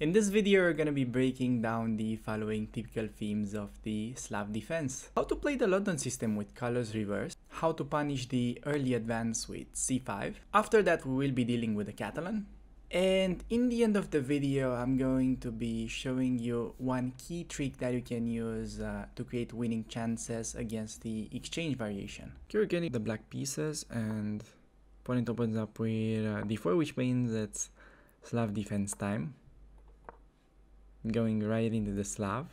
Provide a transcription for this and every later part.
In this video, we're gonna be breaking down the following typical themes of the Slav defense. How to play the London system with colors reversed, how to punish the early advance with c5. After that, we will be dealing with the Catalan. And in the end of the video, I'm going to be showing you one key trick that you can use uh, to create winning chances against the exchange variation. Here we're getting the black pieces and opponent opens up with uh, d4, which means it's Slav defense time going right into the Slav.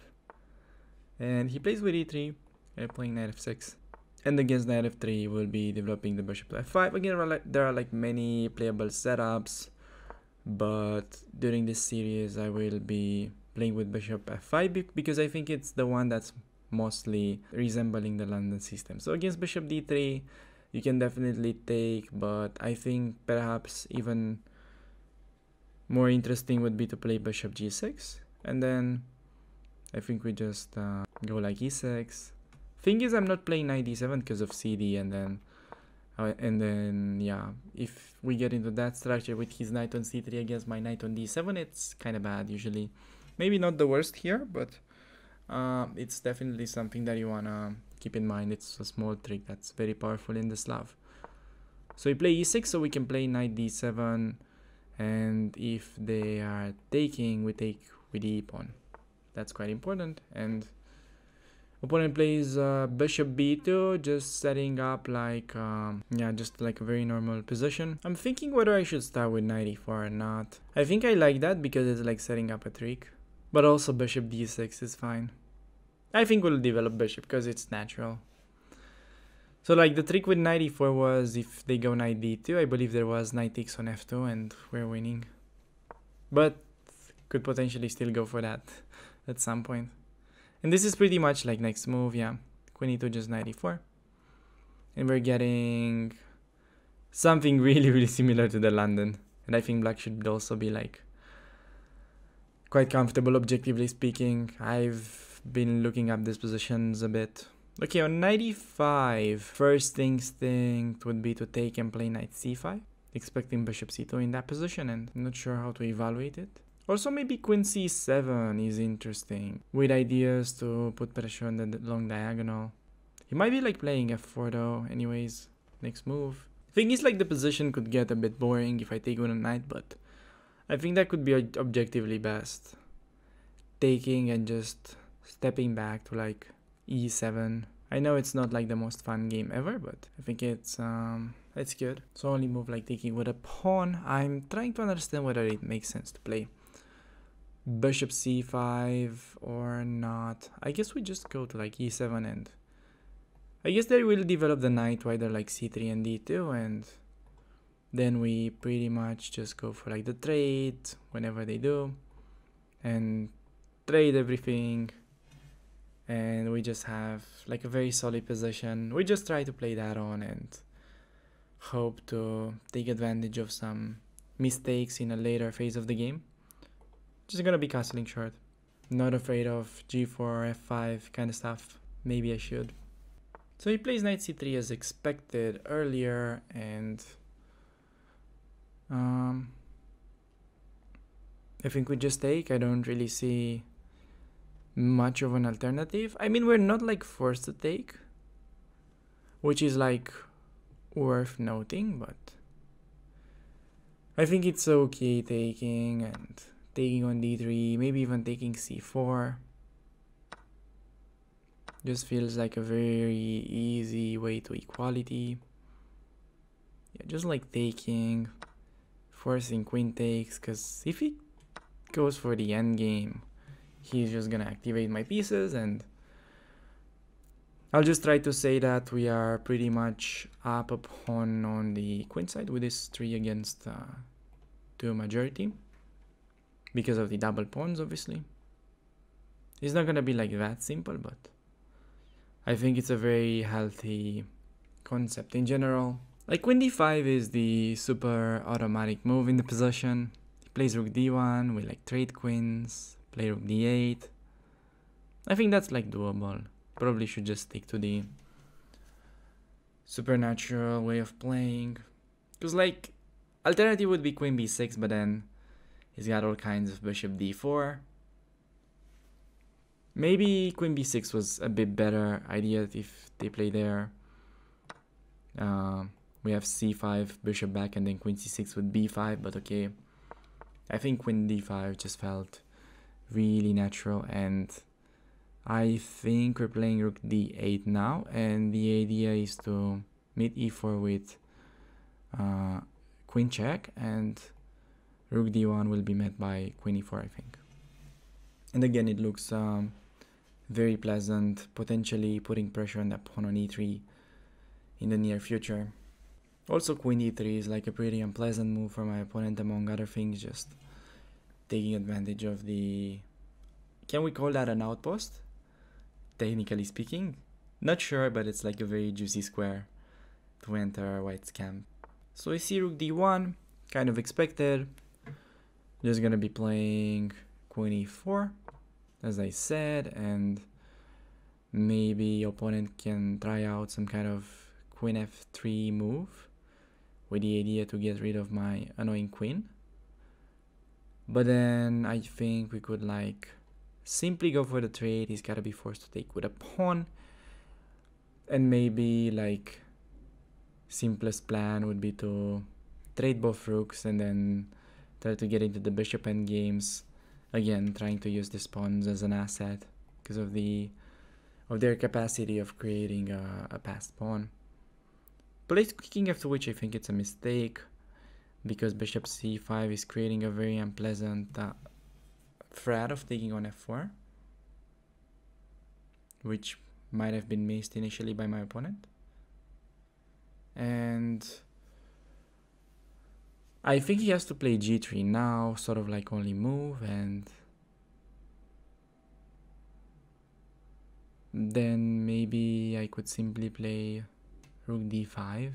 And he plays with e3, and uh, playing knight f6. And against knight f3, we'll be developing the bishop to f5. Again, there are like many playable setups, but during this series, I will be playing with bishop f5 because I think it's the one that's mostly resembling the London system. So against bishop d3, you can definitely take, but I think perhaps even more interesting would be to play bishop g6 and then I think we just uh, go like e6 thing is I'm not playing knight d7 because of cd and then uh, and then yeah if we get into that structure with his knight on c3 against my knight on d7 it's kind of bad usually. Maybe not the worst here but uh, it's definitely something that you want to keep in mind. It's a small trick that's very powerful in the Slav. So we play e6 so we can play knight d7 and if they are taking we take with the pawn. That's quite important. And opponent plays uh, bishop b2, just setting up like, um, yeah, just like a very normal position. I'm thinking whether I should start with knight e4 or not. I think I like that because it's like setting up a trick. But also bishop d6 is fine. I think we'll develop bishop because it's natural. So like the trick with knight e4 was if they go knight d2, I believe there was knight takes on f2 and we're winning. But could potentially still go for that at some point. And this is pretty much like next move, yeah. Queen e2 just g4. And we're getting something really, really similar to the London. And I think black should also be like quite comfortable, objectively speaking. I've been looking up these positions a bit. Okay, on g5, first things think would be to take and play knight c5, expecting bishop c2 in that position, and not sure how to evaluate it. Also, maybe queen c7 is interesting, with ideas to put pressure on the long diagonal. He might be like playing f4 though, anyways, next move. Thing is like the position could get a bit boring if I take on a knight, but I think that could be objectively best. Taking and just stepping back to like e7. I know it's not like the most fun game ever, but I think it's um it's good. So only move like taking with a pawn. I'm trying to understand whether it makes sense to play bishop c5 or not. I guess we just go to like e7 and I guess they will develop the knight either like c3 and d2 and then we pretty much just go for like the trade whenever they do and trade everything and we just have like a very solid position. We just try to play that on and hope to take advantage of some mistakes in a later phase of the game. Just gonna be castling short. Not afraid of g4, or f5 kind of stuff. Maybe I should. So he plays knight c3 as expected earlier and um, I think we just take. I don't really see much of an alternative. I mean, we're not like forced to take, which is like worth noting, but I think it's okay taking and taking on d3, maybe even taking c4. Just feels like a very easy way to equality. Yeah, just like taking, forcing queen takes, because if he goes for the endgame, he's just gonna activate my pieces and I'll just try to say that we are pretty much up pawn on the queen side with this 3 against uh, 2 majority because of the double pawns obviously. It's not gonna be like that simple but I think it's a very healthy concept in general. Like queen d5 is the super automatic move in the position he plays rook d1 we like trade queens. Play rook d8 I think that's like doable. Probably should just stick to the supernatural way of playing. Because like alternative would be queen b6 but then He's got all kinds of bishop d4. Maybe queen b6 was a bit better idea if they play there. Uh, we have c5, bishop back, and then queen c6 with b5, but okay. I think queen d5 just felt really natural, and I think we're playing rook d8 now, and the idea is to meet e4 with uh, queen check, and rook d1 will be met by queen e4, I think. And again, it looks um, very pleasant, potentially putting pressure on the pawn on e3 in the near future. Also, queen e3 is like a pretty unpleasant move for my opponent, among other things, just taking advantage of the. Can we call that an outpost? Technically speaking. Not sure, but it's like a very juicy square to enter white's camp. So I see rook d1, kind of expected. Just gonna be playing queen e4 as I said, and maybe opponent can try out some kind of queen f3 move with the idea to get rid of my annoying queen. But then I think we could like simply go for the trade. He's gotta be forced to take with a pawn. And maybe like simplest plan would be to trade both rooks and then try to get into the bishop end games again trying to use these pawns as an asset because of the of their capacity of creating a, a passed pawn. Plays king f2 which I think it's a mistake because bishop c5 is creating a very unpleasant uh, threat of taking on f4 which might have been missed initially by my opponent and I think he has to play g3 now, sort of like only move and then maybe I could simply play rook d5.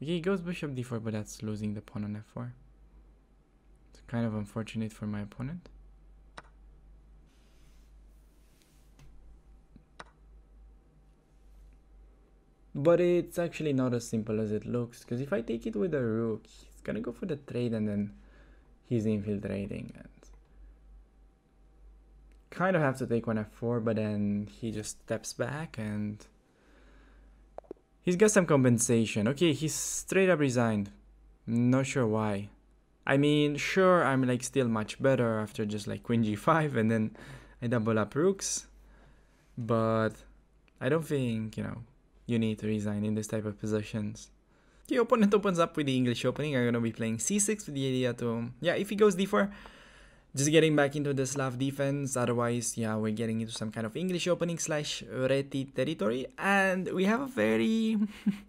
Okay, he goes bishop d4, but that's losing the pawn on f4. It's kind of unfortunate for my opponent. But it's actually not as simple as it looks, because if I take it with a rook, he's gonna go for the trade and then he's infiltrating and kind of have to take one f4, but then he just steps back and he's got some compensation. Okay, he's straight up resigned. Not sure why. I mean, sure, I'm like still much better after just like queen g5 and then I double up rooks, but I don't think, you know, you need to resign in this type of positions. The opponent opens up with the English opening. I'm gonna be playing c6 with the idea to yeah, if he goes d4, just getting back into the Slav defense. Otherwise, yeah, we're getting into some kind of English opening slash Reti territory, and we have a very,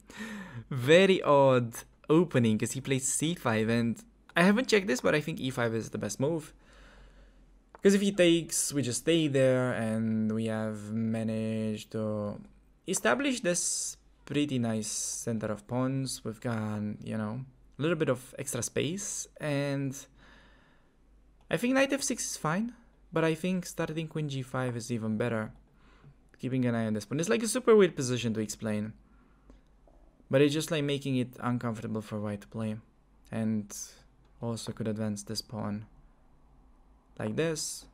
very odd opening because he plays c5, and I haven't checked this, but I think e5 is the best move. Because if he takes, we just stay there, and we have managed to established this pretty nice center of pawns. We've got, you know, a little bit of extra space. And I think knight f6 is fine. But I think starting queen g5 is even better. Keeping an eye on this pawn. It's like a super weird position to explain. But it's just like making it uncomfortable for white to play. And also could advance this pawn like this.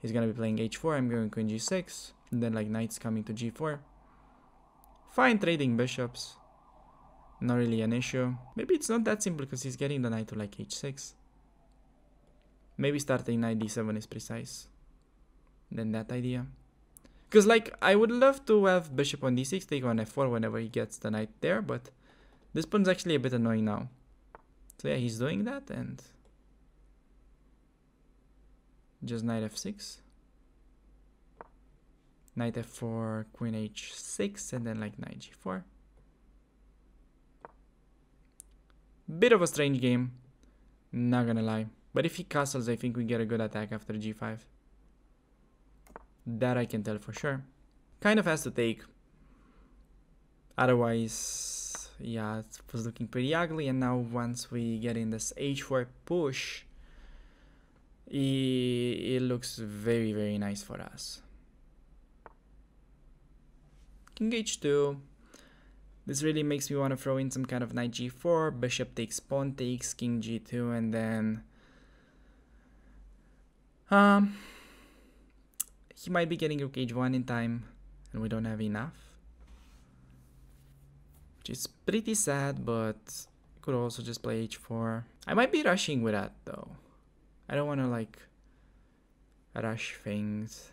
He's gonna be playing h4, I'm going queen g6. And then like knight's coming to g4. Fine trading bishops. Not really an issue. Maybe it's not that simple because he's getting the knight to like h6. Maybe starting knight d7 is precise. Then that idea. Because like I would love to have bishop on d6 take on f4 whenever he gets the knight there, but this pawn's actually a bit annoying now. So yeah, he's doing that and just knight f6 knight f4, queen h6, and then like knight g4. Bit of a strange game, not gonna lie. But if he castles, I think we get a good attack after g5. That I can tell for sure. Kind of has to take. Otherwise, yeah, it was looking pretty ugly. And now once we get in this h4 push, it, it looks very, very nice for us king h2. This really makes me want to throw in some kind of knight g4, bishop takes, pawn takes, king g2, and then Um, he might be getting rook h1 in time, and we don't have enough. Which is pretty sad, but could also just play h4. I might be rushing with that though. I don't want to like rush things.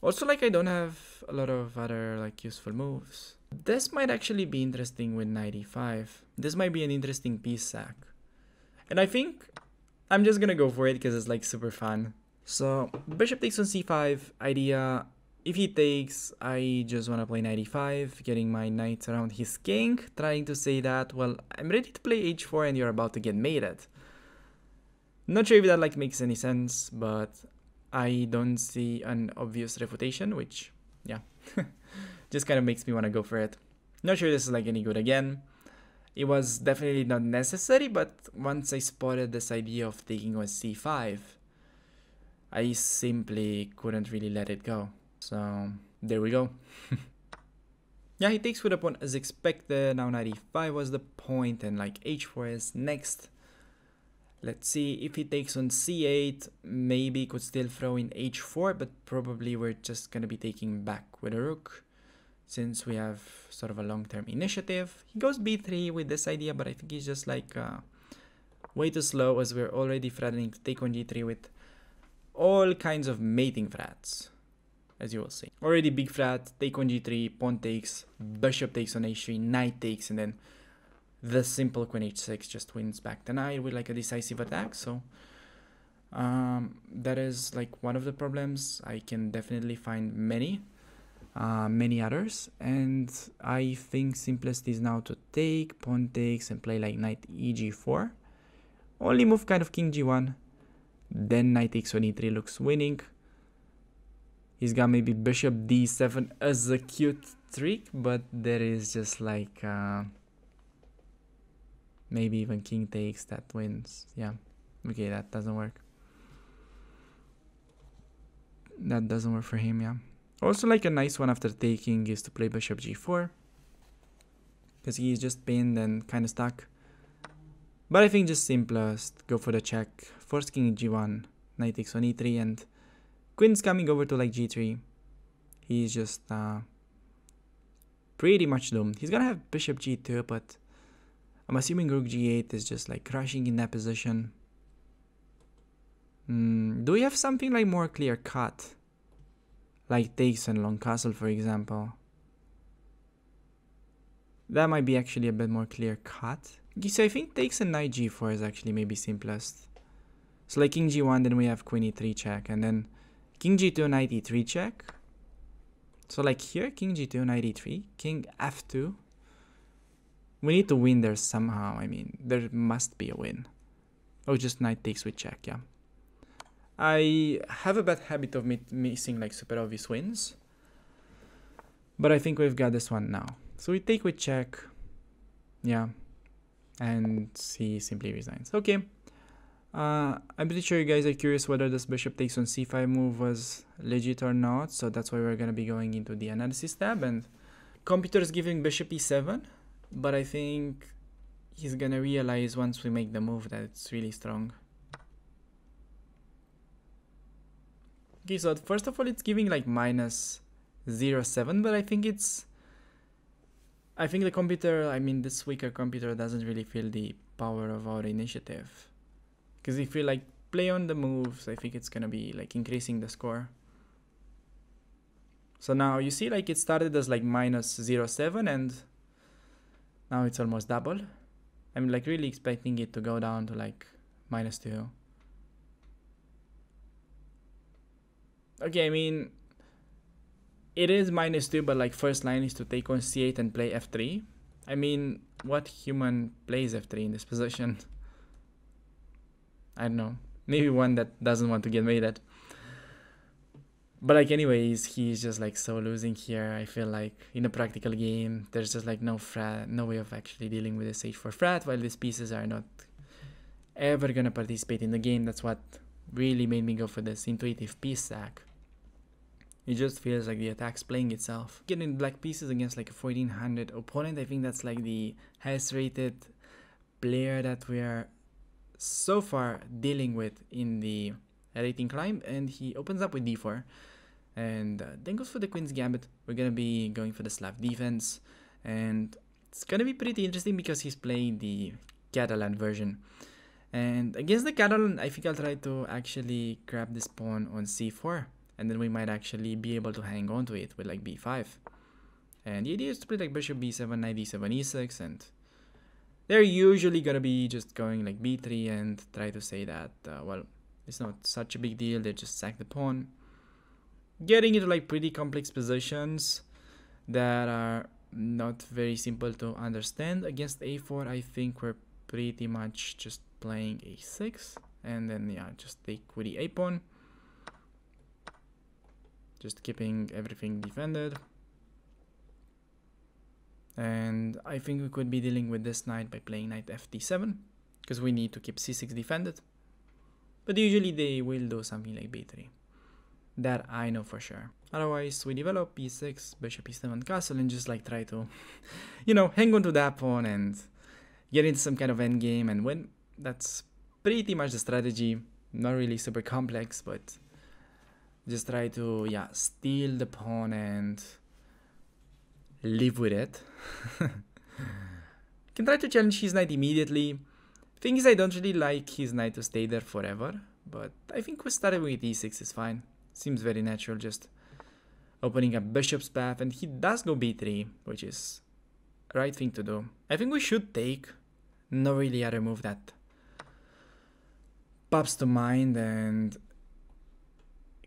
Also, like, I don't have a lot of other, like, useful moves. This might actually be interesting with g5. This might be an interesting piece sack. And I think I'm just gonna go for it because it's, like, super fun. So, bishop takes on c5, idea. If he takes, I just wanna play g5, getting my knights around his king, trying to say that, well, I'm ready to play h4 and you're about to get mated. Not sure if that, like, makes any sense, but I don't see an obvious refutation, which, yeah, just kind of makes me want to go for it. Not sure this is like any good again. It was definitely not necessary, but once I spotted this idea of taking on c5, I simply couldn't really let it go. So there we go. yeah, he takes with a pawn as expected. Now knight e5 was the point, and like h4 is next. Let's see if he takes on c8, maybe could still throw in h4, but probably we're just going to be taking back with a rook since we have sort of a long-term initiative. He goes b3 with this idea, but I think he's just like uh, way too slow as we're already threatening to take on g3 with all kinds of mating threats, as you will see. Already big threat, take on g3, pawn takes, bishop takes on h3, knight takes, and then the simple queen h6 just wins back the knight with like a decisive attack so um, that is like one of the problems. I can definitely find many uh, many others and i think simplest is now to take pawn takes and play like knight eg4 only move kind of king g1 then knight takes on e3 looks winning. He's got maybe bishop d7 as a cute trick but there is just like uh, Maybe even king takes, that wins. Yeah. Okay, that doesn't work. That doesn't work for him, yeah. Also, like a nice one after taking is to play bishop g4. Because he's just pinned and kind of stuck. But I think just simplest, go for the check. Force king g1, knight takes on e3, and queen's coming over to like g3. He's just uh, pretty much doomed. He's gonna have bishop g2, but I'm assuming rook g8 is just like crushing in that position. Mm, do we have something like more clear cut? Like takes and long castle, for example. That might be actually a bit more clear cut. So I think takes and knight g4 is actually maybe simplest. So like king g1, then we have queen e3 check, and then king g2, knight e3 check. So like here, king g2, knight e3, king f2, we need to win there somehow. I mean, there must be a win. Oh, just knight takes with check, yeah. I have a bad habit of missing like super obvious wins. But I think we've got this one now. So we take with check. Yeah. And he simply resigns. Okay. Uh, I'm pretty sure you guys are curious whether this bishop takes on c5 move was legit or not. So that's why we're going to be going into the analysis tab. And computer is giving bishop e7 but I think he's gonna realize once we make the move that it's really strong. Okay, so first of all, it's giving like minus 0, 07, but I think it's... I think the computer, I mean this weaker computer doesn't really feel the power of our initiative. Because if we like play on the moves, I think it's gonna be like increasing the score. So now you see like it started as like minus 0, 07 and now it's almost double. I'm like really expecting it to go down to like minus 2. Okay, I mean, it is minus 2, but like first line is to take on c8 and play f3. I mean, what human plays f3 in this position? I don't know. Maybe one that doesn't want to get mated but like anyways he's just like so losing here i feel like in a practical game there's just like no frat no way of actually dealing with this h4 frat while these pieces are not ever gonna participate in the game. That's what really made me go for this intuitive piece sack. It just feels like the attack's playing itself. Getting black pieces against like a 1400 opponent i think that's like the highest rated player that we are so far dealing with in the rating climb and he opens up with d4 and uh, then goes for the queen's gambit. We're gonna be going for the slav defense. And it's gonna be pretty interesting because he's playing the catalan version. And against the catalan i think i'll try to actually grab this pawn on c4 and then we might actually be able to hang on to it with like b5 and the idea is to play like bishop b7 knight d7 e6 and they're usually gonna be just going like b3 and try to say that uh, well it's not such a big deal they just sack the pawn. Getting into like pretty complex positions that are not very simple to understand. Against a4 i think we're pretty much just playing a6 and then yeah just take with the a pawn. Just keeping everything defended. And I think we could be dealing with this knight by playing knight ft7 because we need to keep c6 defended. But usually they will do something like b3. That I know for sure. Otherwise, we develop e6, bishop e7 castle and just like try to, you know, hang on to that pawn and get into some kind of endgame and win. That's pretty much the strategy. Not really super complex, but just try to, yeah, steal the pawn and live with it. Can try to challenge his knight immediately. Thing is, I don't really like his knight to stay there forever, but I think we started with e6 is fine. Seems very natural, just opening a bishop's path, and he does go b3, which is right thing to do. I think we should take, no really other move that pops to mind, and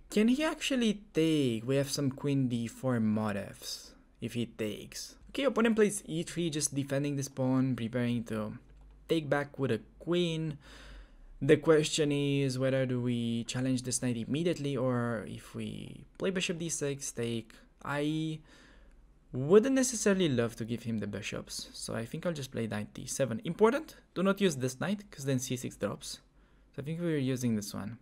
can he actually take? We have some queen d4 motifs if he takes. Okay, opponent plays e3, just defending this pawn, preparing to take back with a queen. The question is whether do we challenge this knight immediately or if we play bishop d6, take. I wouldn't necessarily love to give him the bishops, so I think I'll just play knight d7. Important, do not use this knight, because then c6 drops. So I think we're using this one.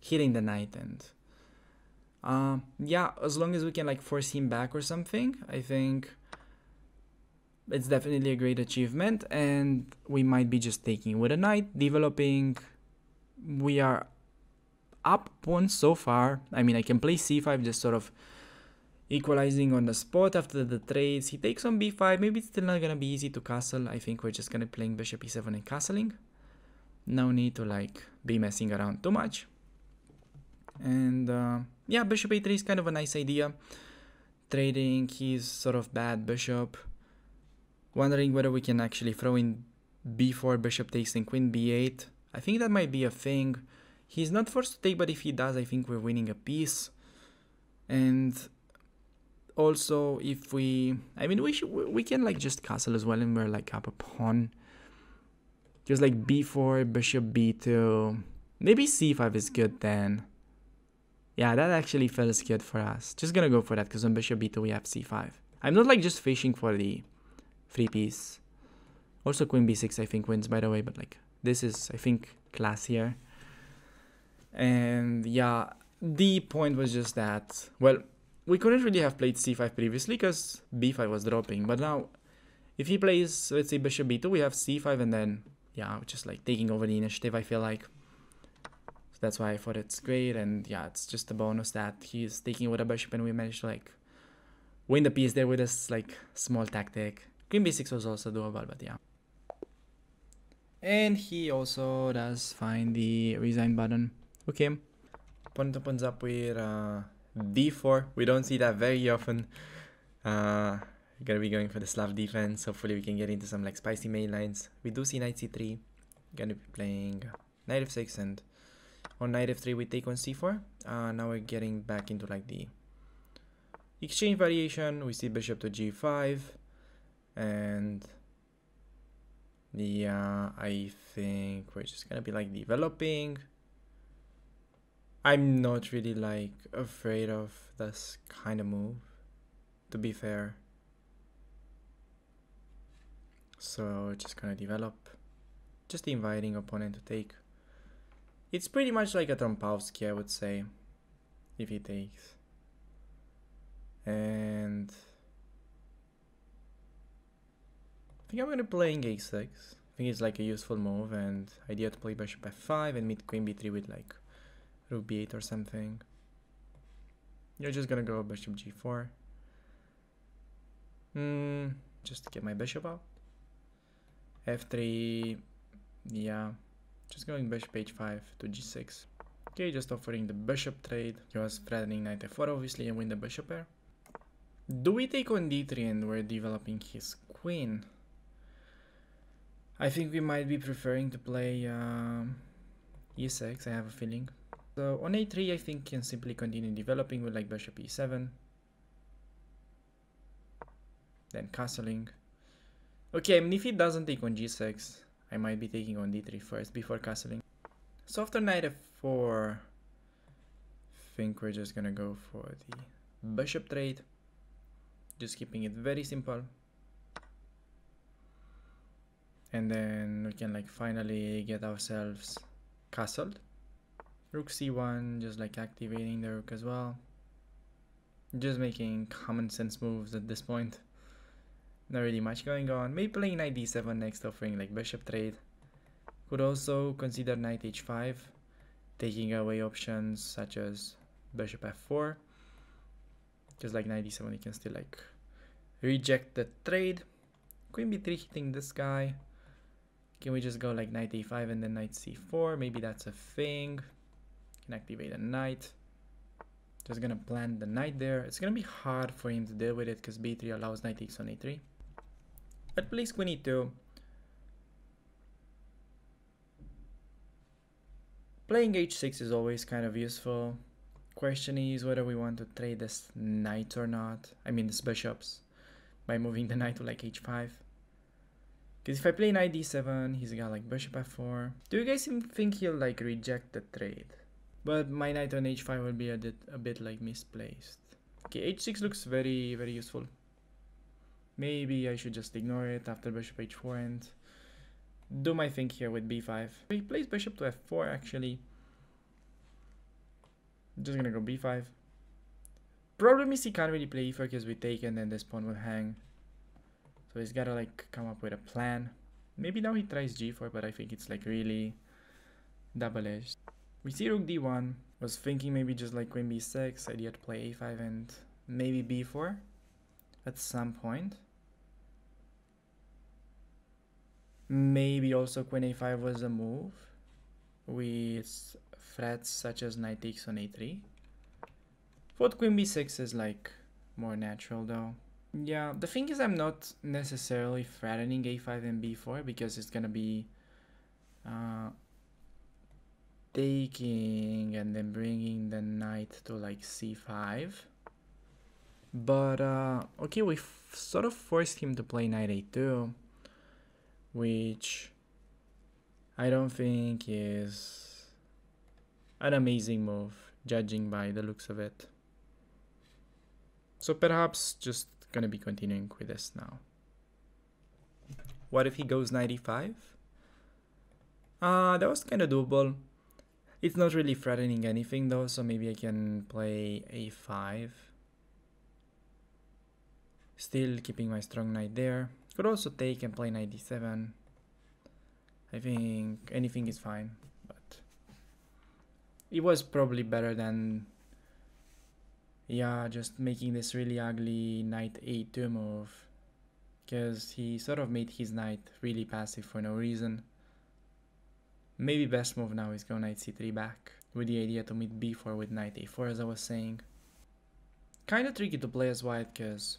Hitting the knight and uh, yeah, as long as we can like force him back or something, I think it's definitely a great achievement. And we might be just taking with a knight, developing. We are up one so far. I mean, I can play c5, just sort of equalizing on the spot after the trades. He takes on b5. Maybe it's still not gonna be easy to castle. I think we're just gonna be playing bishop e7 and castling. No need to like be messing around too much. And uh, yeah, bishop a3 is kind of a nice idea. Trading his sort of bad bishop. Wondering whether we can actually throw in b4, bishop takes, and queen b8. I think that might be a thing. He's not forced to take, but if he does, I think we're winning a piece. And also, if we, I mean, we should, we can like just castle as well, and we're like up a pawn. Just like b4, bishop b2. Maybe c5 is good then. Yeah, that actually feels good for us. Just gonna go for that because on bishop b2 we have c5. I'm not like just fishing for the free piece. Also queen b6 I think wins by the way, but like this is I think classier. And yeah, the point was just that, well, we couldn't really have played c5 previously because b5 was dropping, but now if he plays, let's say bishop b2, we have c5 and then, yeah, just like taking over the initiative, I feel like So that's why I thought it's great. And yeah, it's just a bonus that he's taking with a bishop and we managed to like win the piece there with this like small tactic. Queen b6 was also doable, but yeah. And he also does find the resign button. Okay. Opponent opens up with uh, d4. We don't see that very often. Uh, gonna be going for the Slav defense. Hopefully we can get into some like spicy main lines. We do see knight c3. Gonna be playing knight f6 and on knight f3 we take on c4 uh, now we're getting back into like the exchange variation we see bishop to g5 and yeah i think we're just gonna be like developing. I'm not really like afraid of this kind of move to be fair. So just gonna develop. Just inviting opponent to take. It's pretty much like a Trompowsky, I would say, if he takes. And think I'm gonna play a6. I think it's like a useful move and idea to play bishop f5 and meet queen b3 with like rook b8 or something. You're just gonna go bishop g4. Hmm, just to get my bishop out. f3, yeah, just going bishop h5 to g6. Okay, just offering the bishop trade. He was threatening knight f4 obviously and win the bishop pair. Do we take on d3 and we're developing his queen? I think we might be preferring to play um, e6, I have a feeling. So on a3 I think can simply continue developing with like bishop e7. Then castling. Okay, I mean if he doesn't take on g6, I might be taking on d3 first before castling. So after knight f4, I think we're just gonna go for the bishop trade. Just keeping it very simple. And then we can like finally get ourselves castled. Rook c1, just like activating the rook as well. Just making common sense moves at this point. Not really much going on. Maybe playing knight d7 next, offering like bishop trade. Could also consider knight h5, taking away options such as bishop f4. Just like knight d7, you can still like reject the trade. Queen b3 hitting this guy. Can we just go like knight a5 and then knight c4? Maybe that's a thing. Can activate a knight. Just gonna plant the knight there. It's gonna be hard for him to deal with it because b3 allows knight takes on a3. But please queen e2. Playing h6 is always kind of useful. Question is whether we want to trade this knight or not. I mean this bishops by moving the knight to like h5. Because if I play knight d7, he's got like bishop f4. Do you guys think he'll like reject the trade? But my knight on h5 will be a bit, a bit like misplaced. Okay, h6 looks very, very useful. Maybe I should just ignore it after bishop h4 and do my thing here with b5. He plays bishop to f4 actually. Just gonna go b5. Problem is he can't really play e4 because we take and then this pawn will hang. So he's gotta like come up with a plan. Maybe now he tries g4 but I think it's like really double-edged. We see rook d1. Was thinking maybe just like queen b6, idea to play a5 and maybe b4 at some point. Maybe also queen a5 was a move with threats such as knight takes on a3. Thought queen b6 is like more natural though. Yeah, the thing is I'm not necessarily threatening a5 and b4 because it's gonna be uh, taking and then bringing the knight to like c5. But uh, okay, we sort of forced him to play knight a2 which I don't think is an amazing move, judging by the looks of it. So perhaps just gonna be continuing with this now. What if he goes g5? Uh, that was kind of doable. It's not really threatening anything though, so maybe I can play a5. Still keeping my strong knight there. Could also take and play knight d7. I think anything is fine, but it was probably better than yeah, just making this really ugly knight a2 move because he sort of made his knight really passive for no reason. Maybe best move now is go knight c3 back with the idea to meet b4 with knight a4 as I was saying. Kinda tricky to play as white because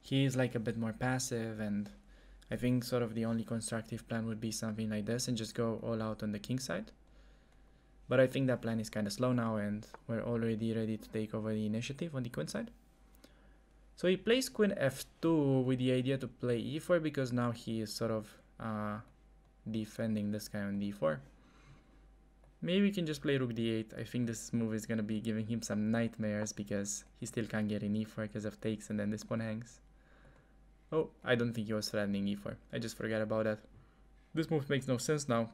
he is like a bit more passive and I think sort of the only constructive plan would be something like this and just go all out on the king side. But I think that plan is kind of slow now and we're already ready to take over the initiative on the queen side. So he plays queen f2 with the idea to play e4 because now he is sort of uh, defending this guy on d4. Maybe we can just play rook d8. I think this move is going to be giving him some nightmares because he still can't get in e4 because of takes and then this pawn hangs. Oh, I don't think he was threatening e4. I just forgot about that. This move makes no sense now.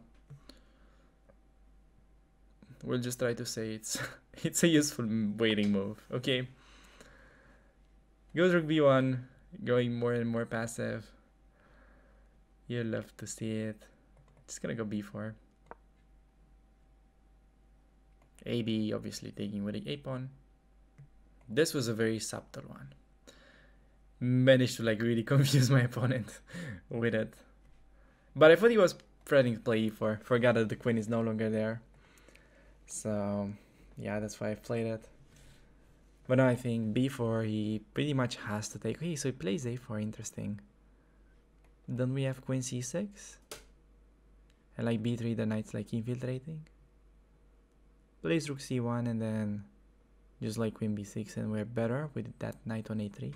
We'll just try to say it's it's a useful waiting move. Okay. Goes rook b1, going more and more passive. You love to see it. Just gonna go b4. AB obviously taking with the a pawn. This was a very subtle one. Managed to like really confuse my opponent with it. But I thought he was threatening to play e4. Forgot that the queen is no longer there. So yeah, that's why I played it. But now I think b4 he pretty much has to take. Hey, so he plays a4, interesting. Then we have queen c6. And like b3 the knight's like infiltrating. Plays rook c1 and then just like queen b6 and we're better with that knight on a3.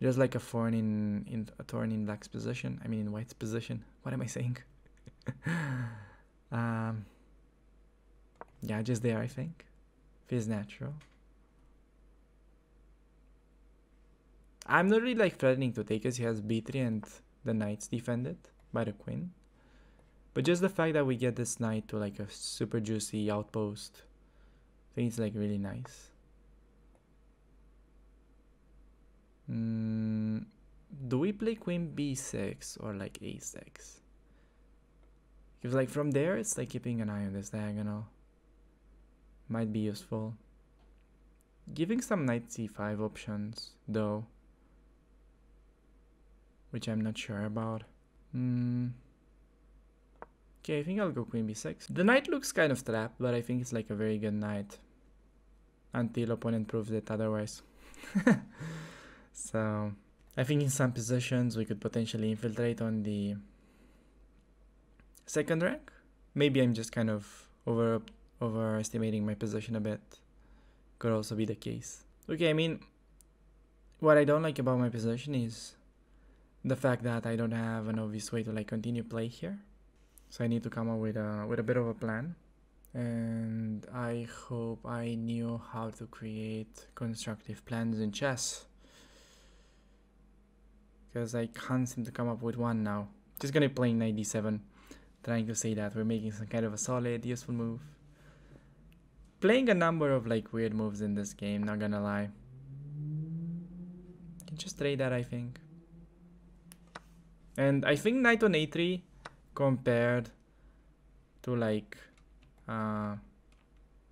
Just like a thorn in, in a thorn in black's position. I mean in white's position. What am I saying? um, yeah, just there I think. Feels natural. I'm not really like threatening to take as he has b3 and the knight's defended by the queen. But just the fact that we get this knight to like a super juicy outpost, I think it's like really nice. Mm, do we play queen b6 or like a6? Because like from there, it's like keeping an eye on this diagonal. Might be useful. Giving some knight c5 options, though. Which I'm not sure about. Hmm. Okay, I think I'll go queen b6. The knight looks kind of trapped, but I think it's like a very good knight. Until opponent proves it otherwise. so, I think in some positions we could potentially infiltrate on the second rank. Maybe I'm just kind of over overestimating my position a bit. Could also be the case. Okay, I mean, what I don't like about my position is the fact that I don't have an obvious way to like continue play here. So I need to come up with a with a bit of a plan. And I hope I knew how to create constructive plans in chess. Because I can't seem to come up with one now. Just gonna play g7, trying to say that we're making some kind of a solid, useful move. Playing a number of like weird moves in this game, not gonna lie. Can just trade that I think. And I think knight on a3 compared to like uh,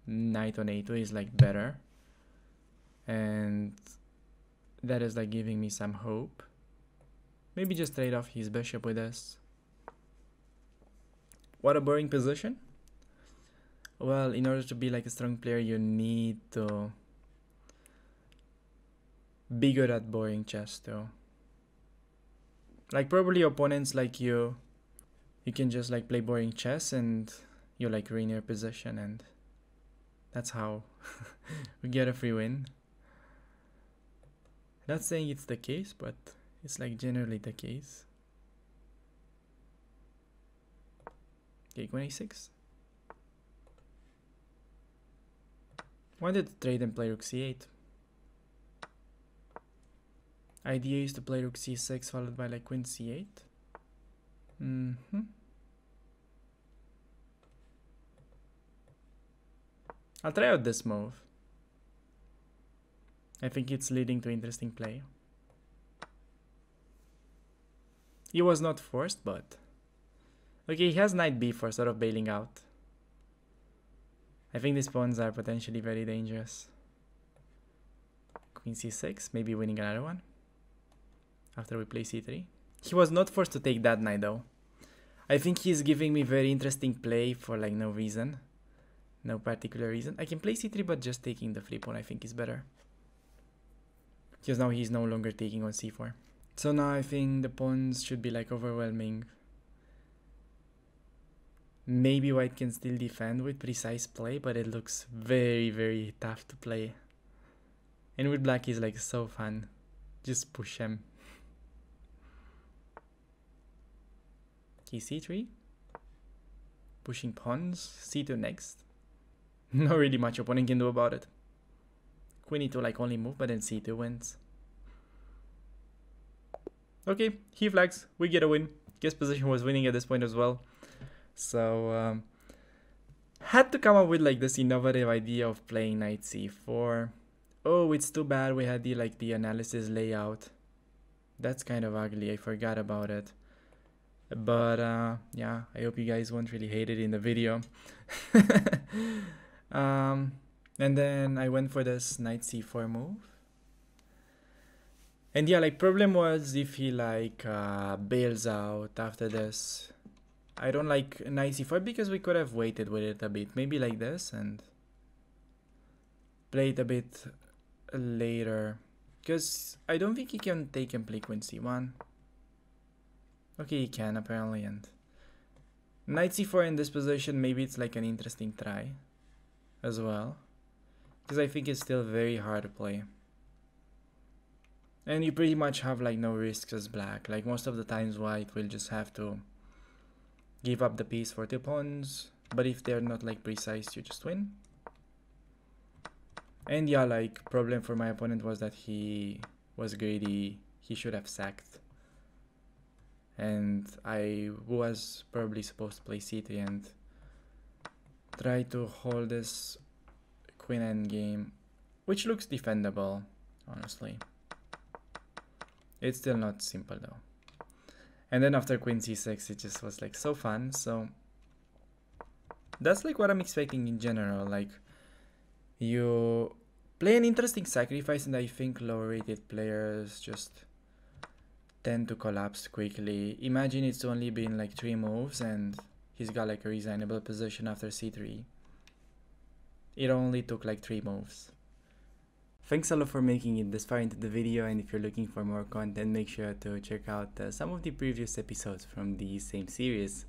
knight on a2 is like better and that is like giving me some hope maybe just trade off his bishop with this what a boring position well, in order to be like a strong player, you need to be good at boring chess though. Like probably opponents like you, you can just like play boring chess and you like win your position and that's how we get a free win. Not saying it's the case, but it's like generally the case. Okay, 26. Why did the trade and play rook c8? Idea is to play rook c6 followed by like queen c8. Mm hmm I'll try out this move. I think it's leading to interesting play. He was not forced, but... Okay, he has knight b4 sort of bailing out. I think these pawns are potentially very dangerous. Queen c6, maybe winning another one. After we play c3. He was not forced to take that knight though. I think he's giving me very interesting play for like no reason. No particular reason. I can play c3 but just taking the free pawn I think is better. Because now he's no longer taking on c4. So now I think the pawns should be like overwhelming. Maybe white can still defend with precise play, but it looks very, very tough to play. And with black is like so fun. Just push him. c3 pushing pawns. C2 next. Not really much opponent can do about it. Queen e2 like only move but then c2 wins. Okay he flags. We get a win. Guess position was winning at this point as well so um, had to come up with like this innovative idea of playing knight c4 oh it's too bad we had the like the analysis layout. That's kind of ugly. I forgot about it. But uh, yeah i hope you guys won't really hate it in the video. Um, and then i went for this knight c4 move. And yeah like problem was if he like uh, bails out after this i don't like knight c4 because we could have waited with it a bit maybe like this and play it a bit later because i don't think he can take and play queen c1 Okay, he can apparently, and knight c4 in this position, maybe it's like an interesting try as well. Because I think it's still very hard to play. And you pretty much have like no risks as black. Like most of the times white will just have to give up the piece for two pawns. But if they're not like precise, you just win. And yeah, like problem for my opponent was that he was greedy. He should have sacked and I was probably supposed to play c3 and try to hold this queen endgame, which looks defendable, honestly. It's still not simple though. And then after queen c6, it just was like so fun, so that's like what I'm expecting in general, like you play an interesting sacrifice and I think lower rated players just tend to collapse quickly. Imagine it's only been like three moves and he's got like a reasonable position after c3. It only took like three moves. Thanks a lot for making it this far into the video and if you're looking for more content make sure to check out uh, some of the previous episodes from the same series.